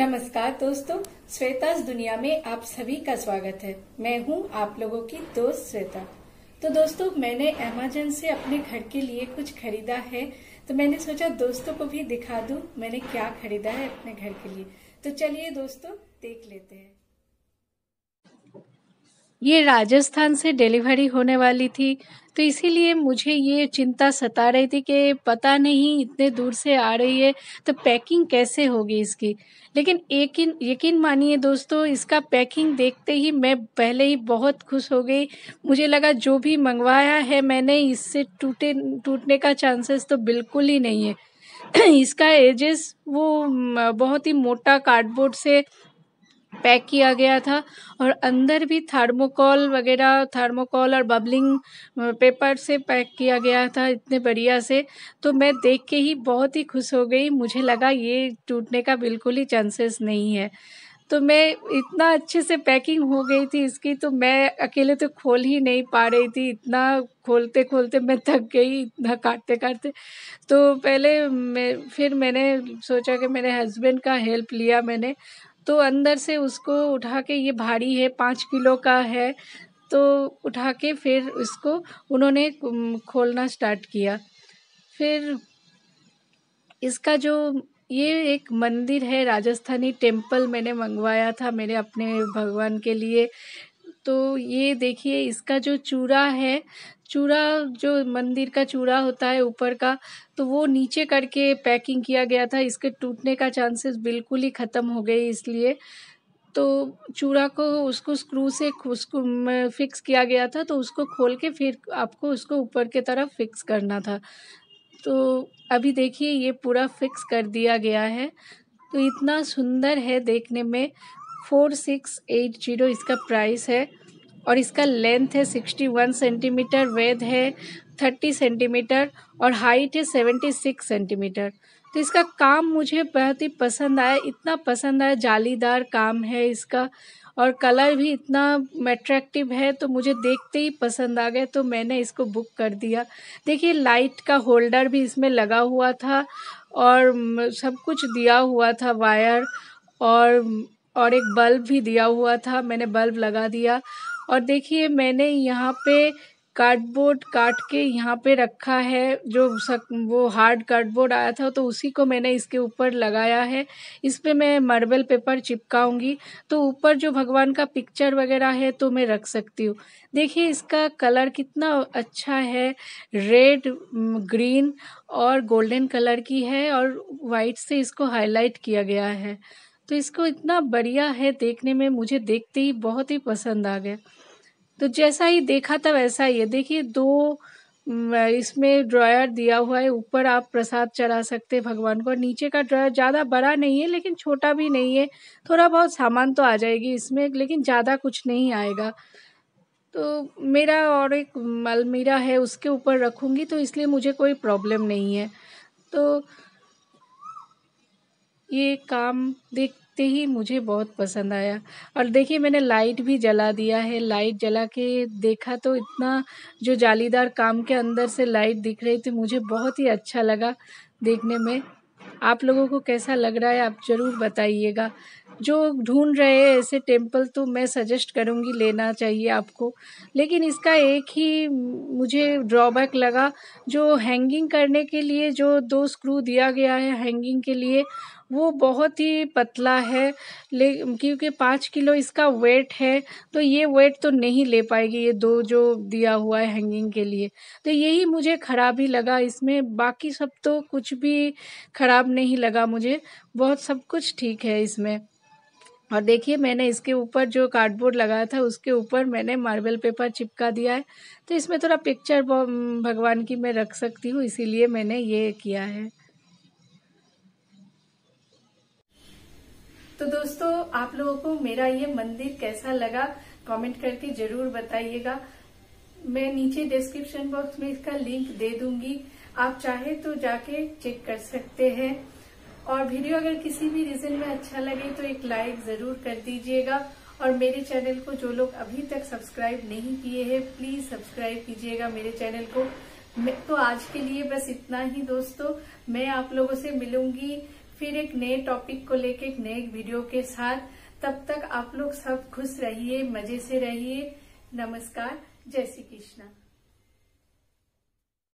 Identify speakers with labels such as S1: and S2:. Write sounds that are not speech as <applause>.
S1: नमस्कार दोस्तों श्वेता दुनिया में आप सभी का स्वागत है। मैं हूँ आप लोगों की दोस्त श्वेता। तो दोस्तों, मैंने अमेजन से अपने घर के लिए कुछ खरीदा है तो मैंने सोचा दोस्तों को भी दिखा दूँ, मैंने क्या खरीदा है अपने घर के लिए। तो चलिए दोस्तों, देख लेते हैं। ये राजस्थान से डिलीवरी होने वाली थी। तो इसीलिए मुझे ये चिंता सता रही थी कि पता नहीं, इतने दूर से आ रही है तो पैकिंग कैसे होगी इसकी? लेकिन यकीन यकीन मानिए दोस्तों, इसका पैकिंग देखते ही मैं पहले ही बहुत खुश हो गई। मुझे लगा जो भी मंगवाया है मैंने, इससे टूटे, टूटने का चांसेस तो बिल्कुल ही नहीं है। <clears throat> इसका एजेस वो बहुत ही मोटा कार्डबोर्ड से पैक किया गया था और अंदर भी थर्मोकॉल वगैरह थर्मोकॉल और बबलिंग पेपर से पैक किया गया था इतने बढ़िया से। तो मैं देख के ही बहुत ही खुश हो गई। मुझे लगा ये टूटने का बिल्कुल ही चांसेस नहीं है। तो मैं इतना अच्छे से पैकिंग हो गई थी इसकी तो मैं अकेले तो खोल ही नहीं पा रही थी। इतना खोलते खोलते मैं थक गई, इतना काटते काटते तो पहले मैं, फिर मैंने सोचा कि मेरे हस्बैंड का हेल्प लिया मैंने। तो अंदर से उसको उठा के ये भारी है, पाँच किलो का है। तो उठा के फिर इसको उन्होंने खोलना स्टार्ट किया। फिर इसका जो, ये एक मंदिर है, राजस्थानी टेंपल मैंने मंगवाया था, मेरे अपने भगवान के लिए। तो ये देखिए, इसका जो चूड़ा है चूड़ा जो मंदिर का चूड़ा होता है ऊपर का तो वो नीचे करके पैकिंग किया गया था। इसके टूटने का चांसेस बिल्कुल ही ख़त्म हो गए इसलिए। तो चूड़ा को उसको स्क्रू से उसको फिक्स किया गया था तो उसको खोल के फिर आपको उसको ऊपर के तरफ़ फिक्स करना था। तो अभी देखिए, ये पूरा फिक्स कर दिया गया है। तो इतना सुंदर है देखने में। फोर सिक्स एट ज़ीरो इसका प्राइस है और इसका लेंथ है सिक्सटी वन सेंटीमीटर, वेद है थर्टी सेंटीमीटर और हाइट है सेवेंटी सिक्स सेंटीमीटर। तो इसका काम मुझे बहुत ही पसंद आया, इतना पसंद आया, जालीदार काम है इसका और कलर भी इतना अट्रैक्टिव है तो मुझे देखते ही पसंद आ गए तो मैंने इसको बुक कर दिया। देखिए लाइट का होल्डर भी इसमें लगा हुआ था और सब कुछ दिया हुआ था वायर और और एक बल्ब भी दिया हुआ था मैंने बल्ब लगा दिया। और देखिए मैंने यहाँ पे कार्डबोर्ड काट के यहाँ पे रखा है जो सक, वो हार्ड कार्डबोर्ड आया था तो उसी को मैंने इसके ऊपर लगाया है। इस पर मैं मार्बल पेपर चिपकाऊँगी। तो ऊपर जो भगवान का पिक्चर वगैरह है तो मैं रख सकती हूँ। देखिए इसका कलर कितना अच्छा है। रेड ग्रीन और गोल्डन कलर की है और वाइट से इसको हाईलाइट किया गया है। तो इसको इतना बढ़िया है देखने में, मुझे देखते ही बहुत ही पसंद आ गया। तो जैसा ही देखा था वैसा ही है। देखिए, दो इसमें ड्रायर दिया हुआ है। ऊपर आप प्रसाद चढ़ा सकते हैं भगवान को। नीचे का ड्रायर ज़्यादा बड़ा नहीं है, लेकिन छोटा भी नहीं है। थोड़ा बहुत सामान तो आ जाएगी इसमें, लेकिन ज़्यादा कुछ नहीं आएगा। तो मेरा और एक अलमीरा है, उसके ऊपर रखूँगी तो इसलिए मुझे कोई प्रॉब्लम नहीं है। तो ये काम देखते ही मुझे बहुत पसंद आया। और देखिए, मैंने लाइट भी जला दिया है। लाइट जला के देखा तो इतना जो जालीदार काम के अंदर से लाइट दिख रही थी, मुझे बहुत ही अच्छा लगा देखने में। आप लोगों को कैसा लग रहा है आप ज़रूर बताइएगा। जो ढूंढ रहे हैं ऐसे टेंपल तो मैं सजेस्ट करूँगी लेना चाहिए आपको। लेकिन इसका एक ही मुझे ड्रॉबैक लगा, जो हैंगिंग करने के लिए जो दो स्क्रू दिया गया है हैंगिंग के लिए वो बहुत ही पतला है, ले, क्योंकि पाँच किलो इसका वेट है तो ये वेट तो नहीं ले पाएगी ये दो जो दिया हुआ है हैंगिंग के लिए। तो यही मुझे ख़राब लगा इसमें, बाकी सब तो कुछ भी ख़राब नहीं लगा मुझे, बहुत सब कुछ ठीक है इसमें। और देखिए मैंने इसके ऊपर जो कार्डबोर्ड लगाया था, उसके ऊपर मैंने मार्बल पेपर चिपका दिया है। तो इसमें थोड़ा पिक्चर भगवान की मैं रख सकती हूँ, इसीलिए मैंने ये किया है। तो दोस्तों, आप लोगों को मेरा ये मंदिर कैसा लगा कमेंट करके ज़रूर बताइएगा। मैं नीचे डिस्क्रिप्शन बॉक्स में इसका लिंक दे दूँगी। आप चाहे तो जाके चेक कर सकते हैं। और वीडियो अगर किसी भी रीजन में अच्छा लगे तो एक लाइक ज़रूर कर दीजिएगा। और मेरे चैनल को जो लोग अभी तक सब्सक्राइब नहीं किए हैं प्लीज़ सब्सक्राइब कीजिएगा मेरे चैनल को। तो आज के लिए बस इतना ही दोस्तों। मैं आप लोगों से मिलूँगी। फिर एक नए टॉपिक को लेके एक नए वीडियो के साथ, तब तक आप लोग सब खुश रहिए, मज़े से रहिए। नमस्कार, जय श्री कृष्णा।